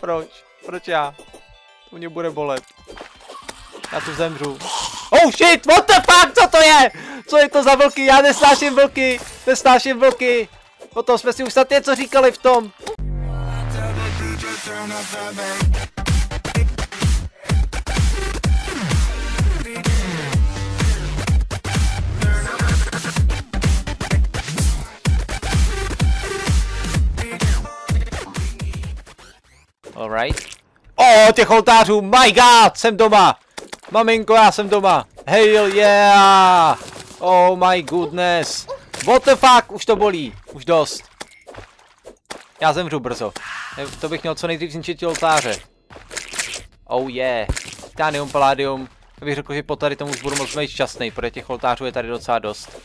Proč? Proč já? To mě bude bolet. Já tu zemřu. Oh shit, what the fuck, co to je? Co je to za vlky? Já nesnáším vlky, nesnáším vlky. O tom jsme si už snad něco říkali v tom. Alright. O, oh, těch oltářů, my god, jsem doma. Maminko, já jsem doma. Hail yeah. Oh my goodness. What the fuck, už to bolí, už dost. Já zemřu brzo. To bych měl co nejdřív zničit oltáře. Oh yeah. Titanium, Palladium. Já bych řekl, že po tady tomu už budu moc být šťastný, protože těch oltářů je tady docela dost.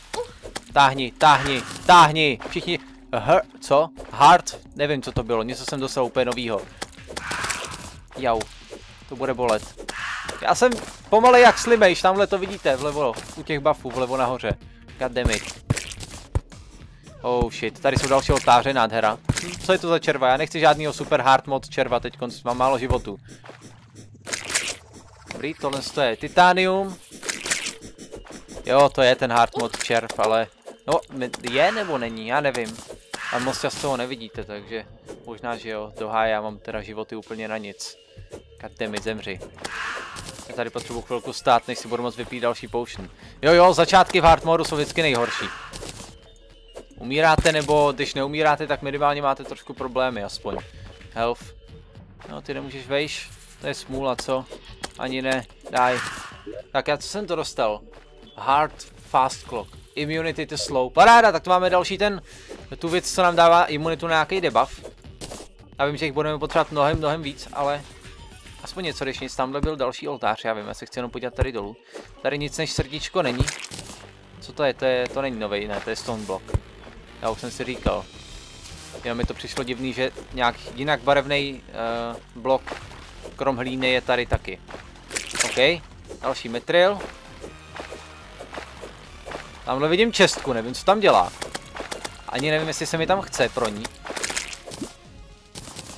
Táhni, táhni, táhni. Všichni... Hr, co? Hard? Nevím, co to bylo. Něco jsem dostal úplně novýho. Jau. To bude bolet. Já jsem pomalej jak slimejš, tamhle to vidíte, vlevo, u těch buffů, vlevo nahoře. Goddammit. Oh shit, tady jsou další oltáře, nádhera. Co je to za červa? Já nechci žádnýho super hard mod červa, teď mám málo životu. Dobrý, tohle je titanium. Jo, to je ten hard mod červ, ale... No, je nebo není, já nevím. A moc často ho nevidíte, takže možná, že jo, do já mám teda životy úplně na nic. mi zemři. Já tady potřebuji chvilku stát, než si budu moct vypít další potion. Jo jo, začátky v hard modu jsou vždycky nejhorší. Umíráte nebo když neumíráte, tak minimálně máte trošku problémy aspoň. Health. No, ty nemůžeš vejš. To je smůla, co? Ani ne. Daj. Tak já co jsem to dostal? Hard fast clock. Immunity to slow. Paráda, tak to máme další ten, tu věc, co nám dává imunitu na nějaký debuff. Já vím, že jich budeme potřebovat mnohem, mnohem víc, ale aspoň něco, když nic tamhle byl další oltář, já vím, já se chci jenom podívat tady dolů. Tady nic než srdíčko není. Co to je? To, je, to není nový, ne, to je stone block. Já už jsem si říkal. Jenom mi to přišlo divný, že nějak jinak barevný uh, blok krom hlíny je tady taky. OK, další metril. Tamhle vidím čestku, nevím, co tam dělá. Ani nevím, jestli se mi tam chce pro ní.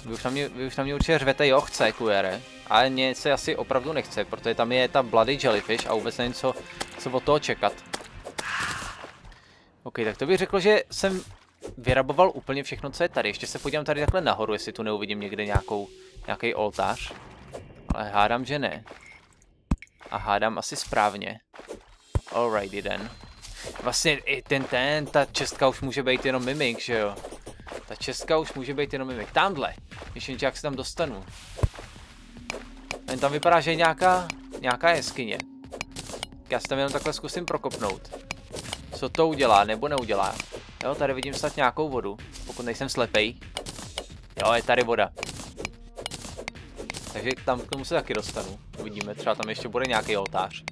Vy už na mě, vy už na mě určitě řvete, jo, chce, QR. Ale mě se asi opravdu nechce, protože tam je ta Bloody Jellyfish a vůbec nevím, co, co od toho čekat. OK, tak to bych řekl, že jsem vyraboval úplně všechno, co je tady. Ještě se podívám tady takhle nahoru, jestli tu neuvidím někde nějakou, nějaký oltář. Ale hádám, že ne. A hádám asi správně. Alrighty then. Vlastně i ten ten, ta čestka už může být jenom mimik, že jo? Ta čestka už může být jenom mimik. Tamhle. Ještě jak se tam dostanu. Jen tam vypadá, že je nějaká, nějaká jeskyně. Já se tam jenom takhle zkusím prokopnout co to udělá nebo neudělá. Jo, tady vidím snad nějakou vodu, pokud nejsem slepej. Jo, je tady voda. Takže tam k tomu se taky dostanu. Uvidíme, třeba tam ještě bude nějaký oltář.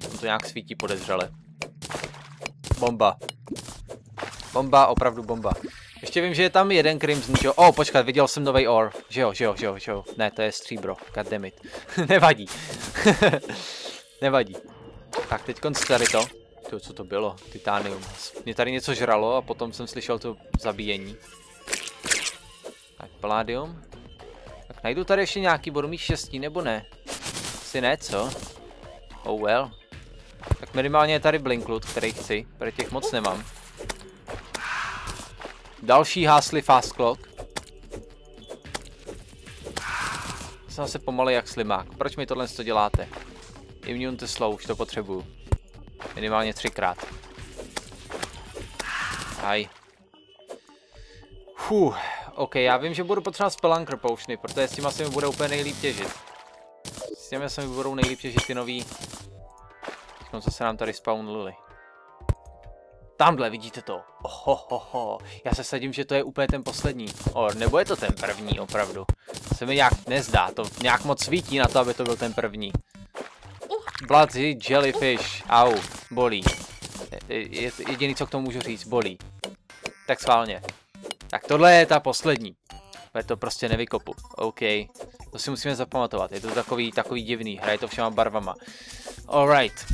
Tam to nějak svítí podezřele. Bomba. Bomba, opravdu bomba. Ještě vím, že je tam jeden Crimson, jo? O, oh, počkat, viděl jsem nový or. Že jo, že jo, že jo, že jo. Ne, to je stříbro. Goddammit. Nevadí. Nevadí. Tak, teď tady to. To, co to bylo? Titanium. Mě tady něco žralo a potom jsem slyšel to zabíjení. Tak, Palladium. Tak najdu tady ještě nějaký, budu mít štěstí nebo ne? Asi ne, co? Oh well. Tak minimálně je tady Blinkloot, který chci, protože těch moc nemám. Další hásly Fast Clock. Jsem se pomalej jak slimák. Proč mi tohle děláte? Immune to slow, už to potřebuju. Minimálně třikrát. Aj. Fuh, ok, já vím, že budu potřebovat Spelunker Potiony, protože s tím asi mi bude úplně nejlíp těžit. S těmi se mi budou nejlíp těžit ty nový... Teď co se nám tady spawnlili. Tamhle, vidíte to? Ohohoho, já se sadím, že to je úplně ten poslední. O, nebo je to ten první, opravdu. Se mi nějak nezdá, to nějak moc svítí na to, aby to byl ten první. Bloody jellyfish. Au, bolí. Je, je jediný, co k tomu můžu říct, bolí. Tak schválně. Tak tohle je ta poslední. Je to prostě nevykopu. OK. To si musíme zapamatovat. Je to takový, takový divný. Hraje to všema barvama. Alright.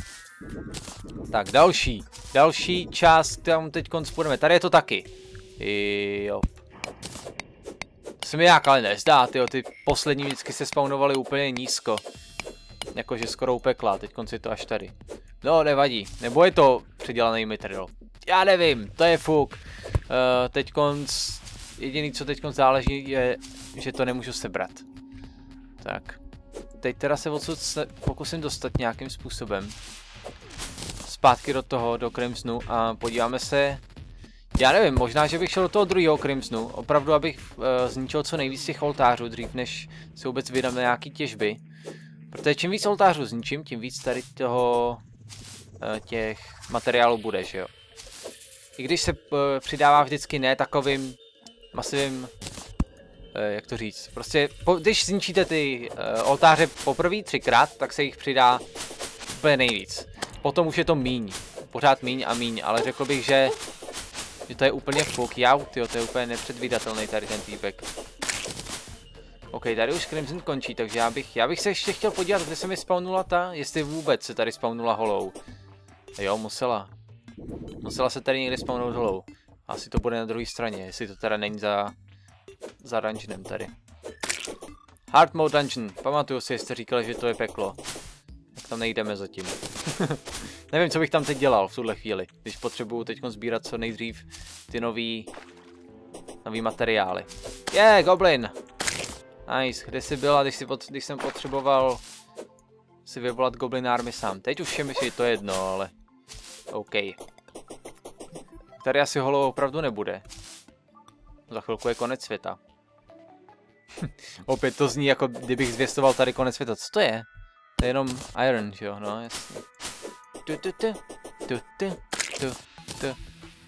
Tak další. Další část, tam teď půjdeme. Tady je to taky. Jo. se mi nějak ale nezdá, tyjo, ty poslední vždycky se spawnovaly úplně nízko. Jakože skoro upekla, teď konci to až tady. No, nevadí, nebo je to předělaný mitril. Já nevím, to je fuk. Uh, teď konc, jediný co teď záleží je, že to nemůžu sebrat. Tak. Teď teda se odsud pokusím dostat nějakým způsobem. Zpátky do toho, do Crimsonu a podíváme se já nevím, možná, že bych šel do toho druhého Crimsonu, opravdu abych uh, zničil co nejvíc těch oltářů dřív, než se vůbec vydám na nějaký těžby. Protože čím víc oltářů zničím, tím víc tady toho uh, těch materiálů bude, že jo. I když se uh, přidává vždycky ne takovým masivním, uh, jak to říct, prostě po, když zničíte ty uh, oltáře poprvé třikrát, tak se jich přidá úplně nejvíc. Potom už je to míň, pořád míň a míň, ale řekl bych, že že to je úplně fuk, jau, tyjo, to je úplně nepředvídatelný tady ten týpek. OK, tady už Crimson končí, takže já bych, já bych se ještě chtěl podívat, kde se mi spawnula ta, jestli vůbec se tady spawnula holou. Jo, musela. Musela se tady někde spawnout holou. Asi to bude na druhé straně, jestli to teda není za, za dungeonem tady. Hard mode dungeon, pamatuju si, jste říkali, že to je peklo. Tam nejdeme zatím. Nevím, co bych tam teď dělal v tuhle chvíli, když potřebuju teď sbírat co nejdřív ty nový, nový materiály. Je, yeah, Goblin! Nice, kde jsi byla, když, jsi pot, když jsem potřeboval si vyvolat Goblin Army sám. Teď už je mi to jedno, ale OK. Tady asi holo opravdu nebude. Za chvilku je konec světa. Opět to zní jako kdybych zvěstoval tady konec světa. Co to je? To je jenom Iron, že jo? No, jasně.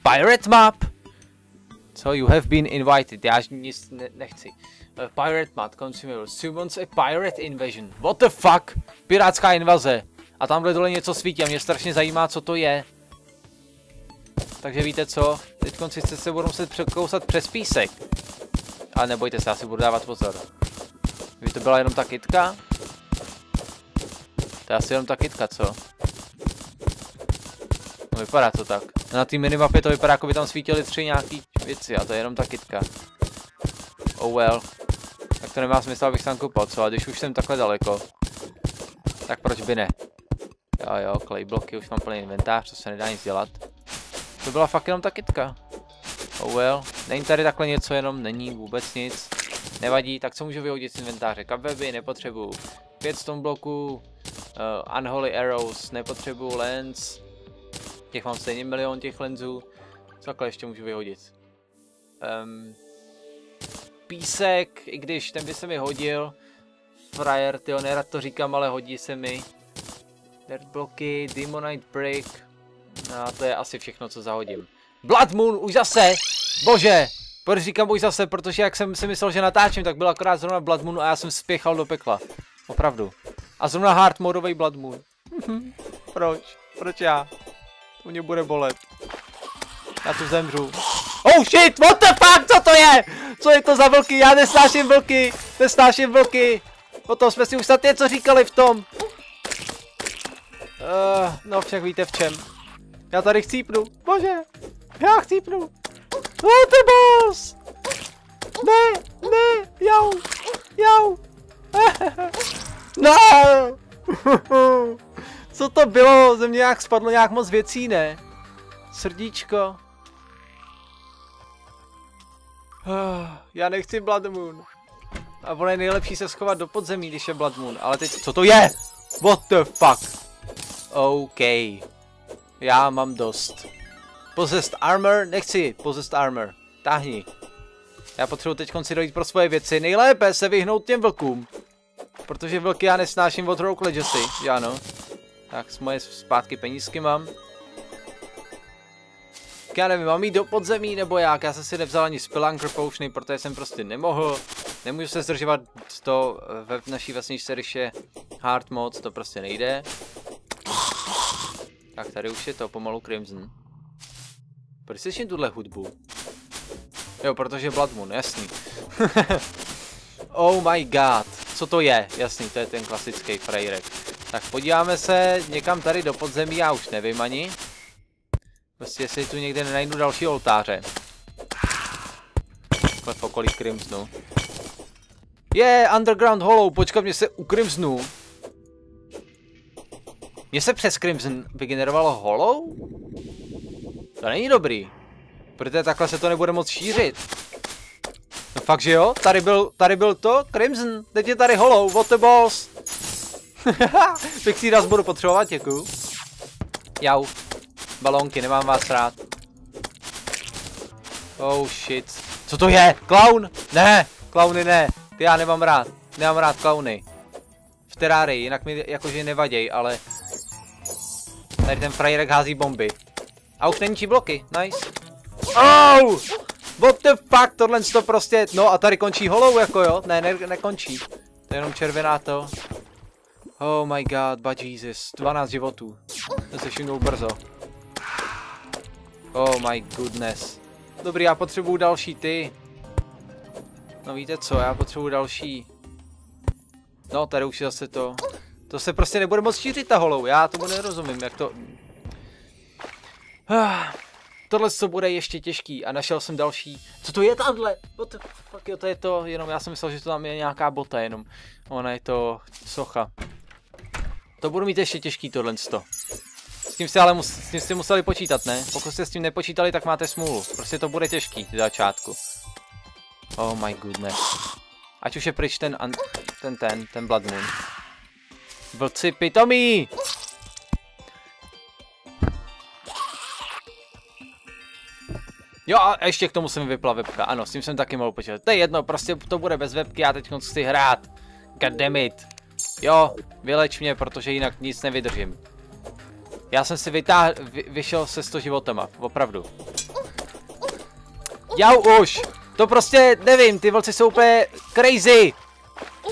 Pirate map! So you have been invited. Já nic ne nechci. Uh, pirate map, consumer. Summons a pirate invasion. What the fuck? Pirátská invaze. A tamhle dole něco svítí a mě strašně zajímá, co to je. Takže víte co? Teď konci se budu muset překousat přes písek. Ale nebojte se, já si budu dávat pozor. Kdyby to byla jenom ta kitka? To je asi jenom ta kitka, co? No vypadá to tak. Na té minimapě to vypadá, jako by tam svítily tři nějaký věci a to je jenom ta kitka. Oh well. Tak to nemá smysl, abych tam kopal, co? A když už jsem takhle daleko, tak proč by ne? Jo jo, clay bloky, už mám plný inventář, to se nedá nic dělat. To byla fakt jenom ta kitka. Oh well, není tady takhle něco, jenom není vůbec nic. Nevadí, tak co můžu vyhodit z inventáře? Kabweby nepotřebuju. 5 stone bloků, uh, unholy arrows, nepotřebuju lens, Těch mám stejně milion těch lenzů. Co takhle ještě můžu vyhodit? Um, písek, i když ten by se mi hodil. Frajer, tyjo, nerad to říkám, ale hodí se mi. Dirt bloky, Demonite Brick. No, to je asi všechno, co zahodím. Blood Moon, už zase! Bože! Proč říkám už zase, protože jak jsem si myslel, že natáčím, tak byl akorát zrovna Blood Moon a já jsem spěchal do pekla. Opravdu. A zrovna hard modový Blood Moon. Proč? Proč já? To mě bude bolet. Já tu zemřu. Oh shit, what the fuck, co to je? Co je to za vlky? Já nesnáším vlky, nesnáším vlky. O tom jsme si už snad něco říkali v tom. Uh, no však víte v čem. Já tady chcípnu, bože, já chcípnu. Oh, ty boss! Ne, ne, jau, jau. no! Co to bylo? Ze mě nějak spadlo nějak moc věcí, ne? Srdíčko. Já nechci Blood Moon. A ono je nejlepší se schovat do podzemí, když je Blood Moon. Ale teď, co to je? What the fuck? OK. Já mám dost. Possessed armor? Nechci possessed armor. Táhni. Já potřebuji teď si dojít pro svoje věci. Nejlépe se vyhnout těm vlkům. Protože vlky já nesnáším od Rogue Legacy, já no. Tak moje zpátky penízky mám. Já nevím, mám jít do podzemí nebo jak, já jsem si nevzal ani Spelunker Potiony, protože jsem prostě nemohl. Nemůžu se zdržovat to ve naší když je hard moc, to prostě nejde. Tak tady už je to pomalu Crimson. Proč slyším tuhle hudbu? Jo, protože Blood Moon, jasný. oh my god, co to je? Jasný, to je ten klasický frajrek. Tak podíváme se někam tady do podzemí, já už nevím ani. Prostě jestli tu někde nenajdu další oltáře. Takhle v okolí Crimsonu. Je, yeah, Underground Hollow, počkat, mě se u Crimsonu. Mně se přes Crimson vygenerovalo Hollow? To není dobrý. Protože takhle se to nebude moc šířit. Fakt, že jo? Tady byl, tady byl to, Crimson. Teď je tady Hollow, what the balls. Pixie raz budu potřebovat, děkuju. Jau. Balonky, nemám vás rád. Oh shit. Co to je? Clown? Ne, klauny ne. Ty já nemám rád. Nemám rád klauny. V terárii, jinak mi jakože nevaděj, ale... Tady ten frajerek hází bomby. A už není bloky, nice. Oh! What the fuck, tohle to prostě, no a tady končí holou jako jo, ne, ne, nekončí. To je jenom červená to. Oh my god, but Jesus, 12 životů. To se všimnul brzo. Oh my goodness. Dobrý, já potřebuju další ty. No víte co, já potřebuju další. No, tady už je zase to. To se prostě nebude moc šířit ta holou, já tomu nerozumím, jak to... Ah, tohle co bude ještě těžký a našel jsem další. Co to je tamhle? What the fuck, jo, to je to, jenom já jsem myslel, že to tam je nějaká bota jenom. Ona je to socha. To budu mít ještě těžký tohle to. S tím jste ale mus, s tím jste museli počítat, ne? Pokud jste s tím nepočítali, tak máte smůlu. Prostě to bude těžký z začátku. Oh my goodness. Ať už je pryč ten, ten, ten, ten Blood Moon. Vlci pitomí! Jo a ještě k tomu se mi vypla webka, ano, s tím jsem taky mohl počítat. To je jedno, prostě to bude bez webky, já teď chci hrát. Goddammit. Jo, vyleč mě, protože jinak nic nevydržím. Já jsem si vytáhl, vy, vyšel se 100 životama, opravdu. Jau už! To prostě, nevím, ty vlci jsou úplně crazy!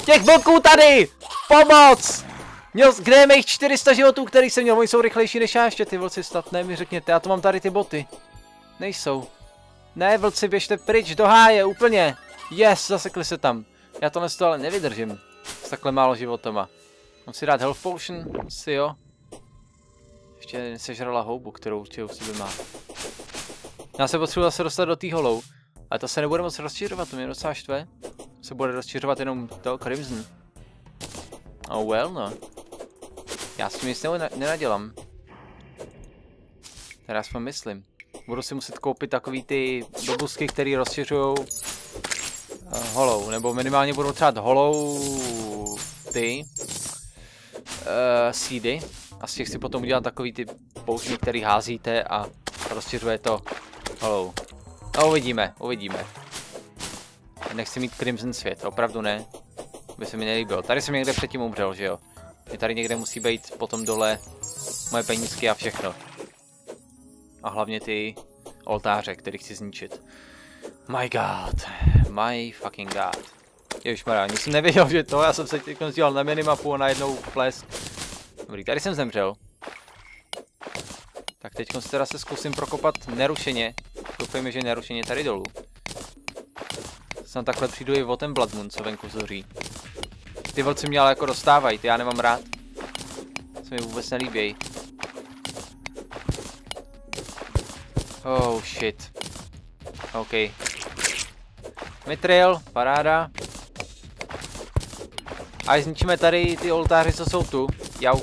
Těch vlků tady! Pomoc! Měl, kde je mých 400 životů, který jsem měl? Oni jsou rychlejší než já ještě, ty vlci snad, ne mi řekněte, já to mám tady ty boty. Nejsou. Ne, vlci, běžte pryč, do háje, úplně. Yes, zasekli se tam. Já tohle to ale nevydržím. S takhle málo životama. Mám si dát health potion? Si jo. Ještě sežrala houbu, kterou určitě u sebe má. Já se potřebuji zase dostat do té holou. Ale to se nebude moc rozšiřovat, to mě docela štve. Se bude rozšiřovat jenom to Crimson. Oh well, no. Já s tím nic nenadělám. Teda aspoň myslím. Budu si muset koupit takový ty dobusky, které rozšiřují uh, holou. Nebo minimálně budu třeba holou ty uh, seedy. A z těch si potom udělat takový ty použní, který házíte a rozšiřuje to holou. No uvidíme, uvidíme. Nechci mít Crimson svět, opravdu ne. By se mi nelíbil. Tady jsem někde předtím umřel, že jo? Je tady někde musí být potom dole moje penízky a všechno. A hlavně ty oltáře, který chci zničit. My god. My fucking god. Ježišmarja, nic jsem nevěděl, že to, já jsem se teď díval na minimapu a najednou plesk. Dobrý, tady jsem zemřel. Tak teď se teda se zkusím prokopat nerušeně. Doufejme, že nerušeně tady dolů. Snad takhle přijdu i o ten Blood Moon, co venku zoří. Ty vlci mě ale jako dostávají, ty já nemám rád. Se mi vůbec nelíbějí. Oh shit. OK. Mitril, paráda. A zničíme tady ty oltáři, co jsou tu. Jau.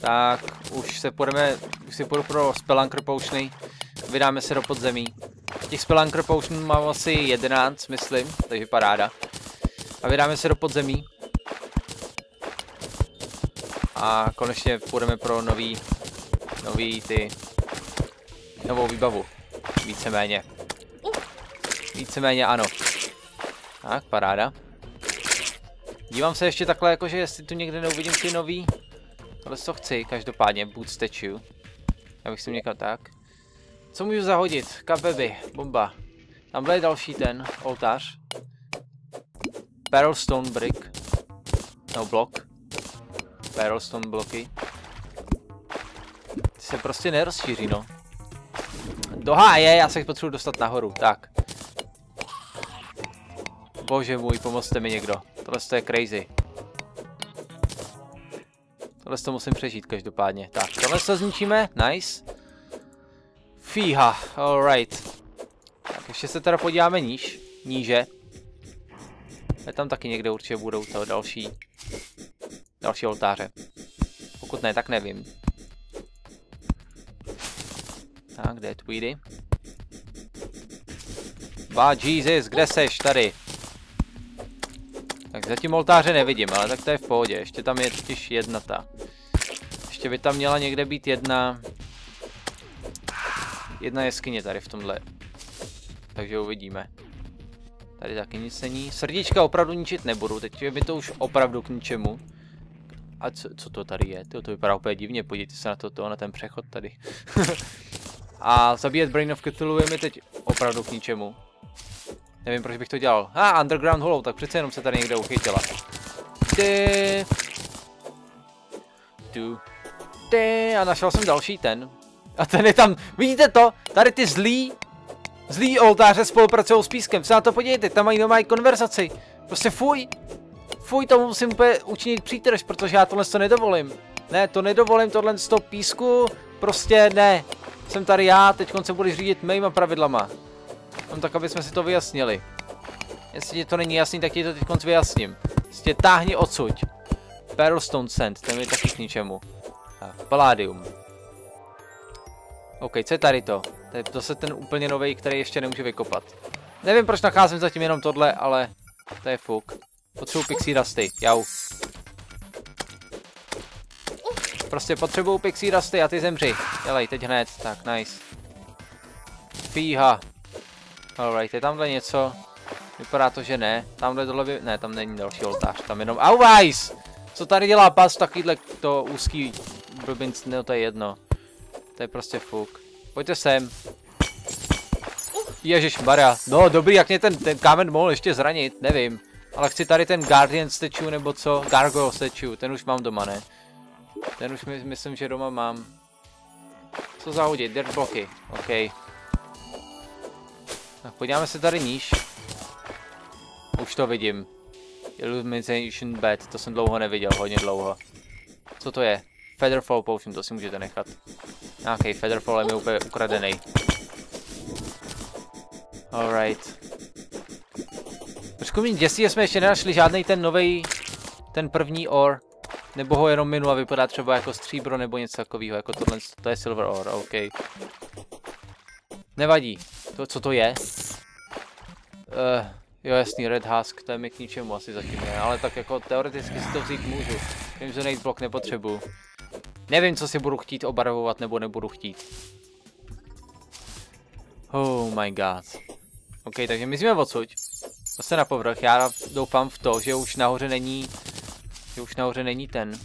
Tak, už se půjdeme, už si půjdu pro Spelunker Potiony. Vydáme se do podzemí. Těch Spelunker Potion mám asi 11, myslím, takže paráda. A vydáme se do podzemí. A konečně půjdeme pro nový, nový ty, novou výbavu. Víceméně. Víceméně ano. Tak, paráda. Dívám se ještě takhle, jakože jestli tu někde neuvidím ty nový. Tohle co chci, každopádně, boot statue. Já bych si někam tak. Co můžu zahodit? Kabeby, bomba. Tamhle je další ten, oltář. Barrel stone brick. No, blok. Barrel stone bloky. Ty se prostě nerozšíří, no. Do háje, já se potřebuji dostat nahoru, tak. Bože můj, pomozte mi někdo. Tohle to je crazy. Tohle to musím přežít každopádně. Tak, tohle to zničíme, nice. Fíha, alright. Tak ještě se teda podíváme níž, níže. A tam taky někde určitě budou to další, další oltáře. Pokud ne, tak nevím. Tak, kde je Tweedy? Ba, Jesus, kde seš tady? Tak zatím oltáře nevidím, ale tak to je v pohodě. Ještě tam je totiž jedna ta. Ještě by tam měla někde být jedna... Jedna jeskyně tady v tomhle. Takže uvidíme. Tady taky nic není. Srdíčka opravdu ničit nebudu, teď je mi to už opravdu k ničemu. A co, co to tady je? To, to vypadá úplně divně, podívejte se na to, to na ten přechod tady. A zabíjet Brain of Cthulhu je mi teď opravdu k ničemu. Nevím, proč bych to dělal. A, ah, Underground Hollow, tak přece jenom se tady někde uchytila. Ty. Tu. Ty. A našel jsem další ten. A ten je tam, vidíte to? Tady ty zlí, zlí oltáře spolupracují s pískem. Se na to podívejte, tam mají normální konverzaci. Prostě fuj. Fuj, tomu musím úplně učinit přítrž, protože já tohle to nedovolím. Ne, to nedovolím, tohle z toho písku, prostě ne. Jsem tady já, teď se budu řídit mýma pravidlama. Mám tak, aby jsme si to vyjasnili. Jestli ti to není jasný, tak ti to teď konc vyjasním. Prostě táhni odsuť. Pearlstone Sand, ten je taky k ničemu. Tak, Palladium. OK, co je tady to? To je zase ten úplně nový, který ještě nemůžu vykopat. Nevím, proč nacházím zatím jenom tohle, ale to je fuk. Potřebuji pixie dusty, jau. Prostě potřebuju pixie dusty a ty zemři. Dělej, teď hned, tak nice. Fíha. Alright, je tamhle něco? Vypadá to, že ne. Tamhle dole by... Ne, tam není další oltář, tam jenom... Auweis! Co tady dělá pas takovýhle to úzký blbinc, no to je jedno. To je prostě fuk. Pojďte sem. Ježíš Maria. No dobrý, jak mě ten, ten kámen mohl ještě zranit, nevím. Ale chci tady ten Guardian statue nebo co? Gargoyle statue, ten už mám doma, ne? Ten už my, myslím, že doma mám. Co zahodit? Dirt bloky. OK. Tak podíváme se tady níž. Už to vidím. Illumination bed, to jsem dlouho neviděl, hodně dlouho. Co to je? Featherfall potion, to si můžete nechat. Nějaký Featherfall je mi úplně ukradený. Alright. Trošku mě děsí, že jsme ještě nenašli žádný ten nový, ten první or. Nebo ho jenom minul a vypadá třeba jako stříbro nebo něco takového, jako tohle, to je silver ore, OK. Nevadí. To, co to je? Uh, jo, jasný, red husk, to je mi k ničemu asi zatím ne, ale tak jako teoreticky si to vzít můžu. Vím, že nejít blok nepotřebuju. Nevím, co si budu chtít obarvovat nebo nebudu chtít. Oh my god. OK, takže my jsme odsud. Zase na povrch. Já doufám v to, že už nahoře není... Že už nahoře není ten...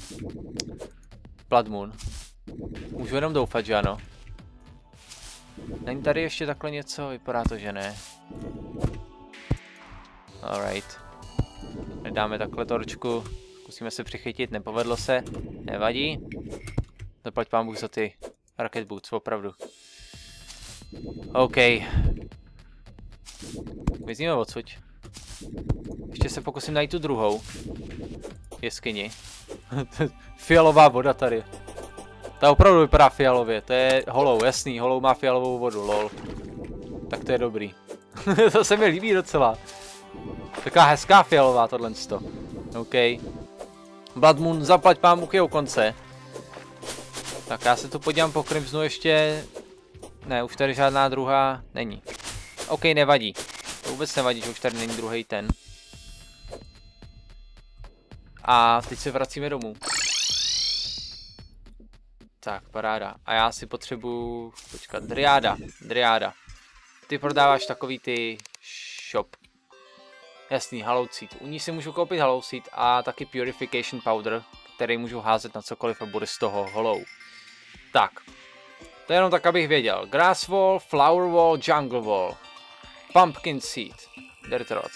Blood Moon. Můžu jenom doufat, že ano. Není tady ještě takhle něco? Vypadá to, že ne. Alright. Dáme takhle torčku. Zkusíme se přichytit, nepovedlo se. Nevadí. Zaplať pán Bůh za ty rocket boots, opravdu. OK. Vyzníme odsud. Ještě se pokusím najít tu druhou. Jeskyni. Fialová voda tady. Ta opravdu vypadá fialově, to je holou, jasný, holou má fialovou vodu, lol. Tak to je dobrý. to se mi líbí docela. Taková hezká fialová tohle sto. OK. Blood Moon, zaplať Bůh je u konce. Tak já se tu podívám po Crimsonu ještě... Ne, už tady žádná druhá není. OK, nevadí. To vůbec nevadí, že už tady není druhý ten. A teď se vracíme domů. Tak, paráda. A já si potřebuju... Počkat, Driáda. Driáda. Ty prodáváš takový ty... Shop. Jasný, Hollow Seed. U ní si můžu koupit Hollow Seed a taky Purification Powder, který můžu házet na cokoliv a bude z toho Hollow. Tak. To je jenom tak, abych věděl. Grass Wall, Flower Wall, Jungle Wall. Pumpkin Seed. Dirt Rod.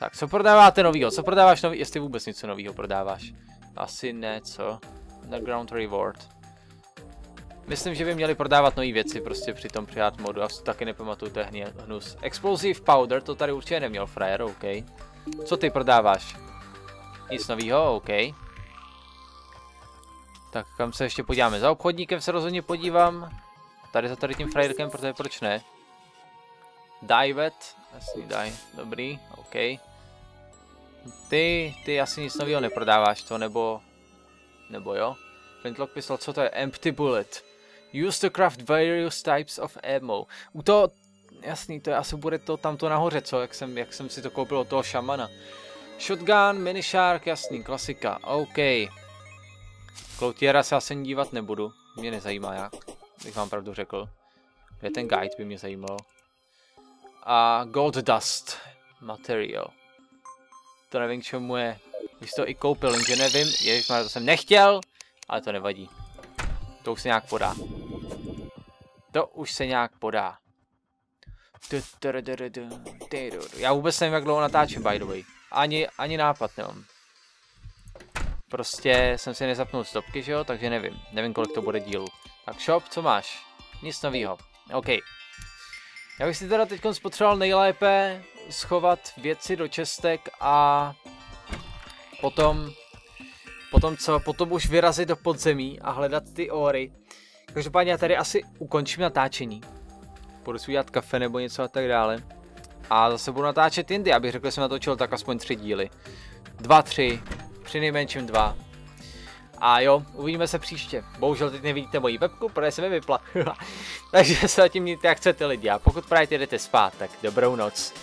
Tak, co prodáváte novýho? Co prodáváš nový? Jestli vůbec něco novýho prodáváš. Asi ne, co? Underground Reward. Myslím, že by měli prodávat nové věci prostě při tom přijat modu. Já si taky nepamatuju, to je hnus. Explosive Powder, to tady určitě neměl frajer, OK. Co ty prodáváš? Nic novýho, OK. Tak kam se ještě podíváme? Za obchodníkem se rozhodně podívám. Tady za tady tím frajerkem, protože proč ne? Divet, jasný, daj, dobrý, OK. Ty, ty asi nic nového neprodáváš to, nebo... Nebo jo? Flintlock pistol, co to je? Empty bullet. Use to craft various types of ammo. U toho, jasný, to je asi bude to tamto nahoře, co? Jak jsem, jak jsem si to koupil od toho šamana. Shotgun, mini shark, jasný, klasika, OK. Cloutiera se asi dívat nebudu, mě nezajímá jak, bych vám pravdu řekl. Kde ten guide by mě zajímal. A gold dust material. To nevím, k čemu je. Už to i koupil, jenže nevím, ježiš, to jsem nechtěl, ale to nevadí. To už se nějak podá. To už se nějak podá. Já vůbec nevím, jak dlouho natáčím, by the way. Ani, ani nápad nemám. Prostě jsem si nezapnul stopky, že jo, takže nevím. Nevím, kolik to bude díl. Tak shop, co máš? Nic novýho. OK. Já bych si teda teď spotřeboval nejlépe schovat věci do čestek a potom, potom co, potom už vyrazit do podzemí a hledat ty óry. Každopádně já tady asi ukončím natáčení. Budu si udělat kafe nebo něco a tak dále. A zase budu natáčet jindy, abych řekl, že jsem natočil tak aspoň tři díly. Dva, tři, při nejmenším dva. A jo, uvidíme se příště. Bohužel teď nevidíte moji webku, protože se mi vypla. Takže se zatím mějte jak chcete lidi a pokud právě jdete spát, tak dobrou noc.